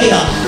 Hey,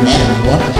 Revolution One.